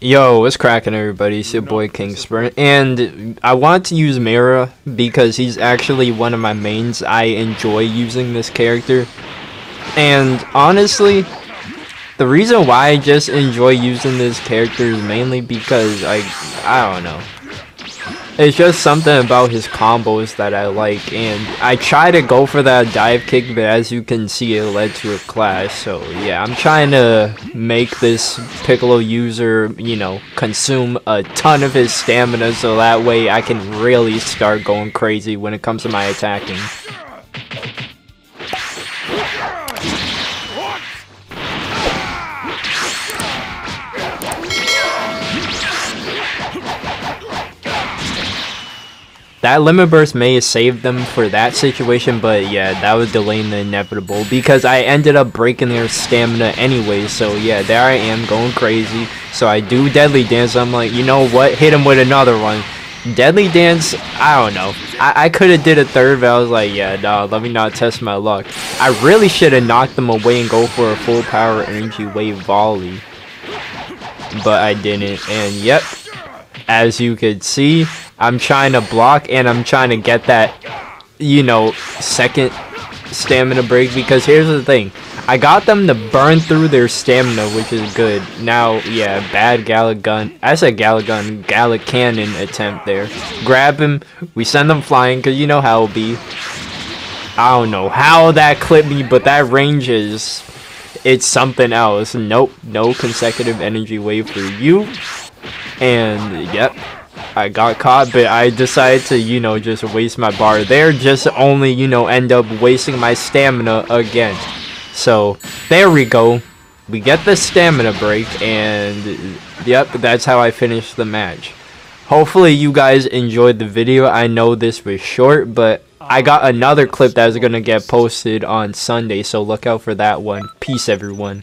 Yo, what's cracking, everybody? It's your boy King Sprint, and I want to use Mira because he's actually one of my mains. I enjoy using this character, and honestly, the reason why I just enjoy using this character is mainly because I, I don't know. It's just something about his combos that I like, and I try to go for that dive kick, but as you can see, it led to a clash. So yeah, I'm trying to make this Piccolo user, you know, consume a ton of his stamina, so that way I can really start going crazy when it comes to my attacking. That limit burst may have saved them for that situation, but yeah, that was delaying the inevitable because I ended up breaking their stamina anyway. So yeah, there I am going crazy. So I do deadly dance. I'm like, you know what? Hit him with another one. Deadly dance. I don't know. I, I could have did a third, but I was like, yeah, nah, let me not test my luck. I really should have knocked them away and go for a full power energy wave volley, but I didn't. And yep, as you could see I'm trying to block and I'm trying to get that, you know, second stamina break because here's the thing. I got them to burn through their stamina, which is good. Now, yeah, bad Galick Gun. I said Galick Gun, Galick Cannon attempt there. Grab him. We send them flying because you know how it'll be. I don't know how that clipped me, but that range is... It's something else. Nope, no consecutive energy wave for you. And, yep, I got caught, but I decided to, you know, just waste my bar there, just only, you know, end up wasting my stamina again. So, there we go. We get the stamina break, and yep, that's how I finished the match. Hopefully you guys enjoyed the video. I know this was short, but I got another clip that's going to get posted on Sunday, so look out for that one. Peace, everyone.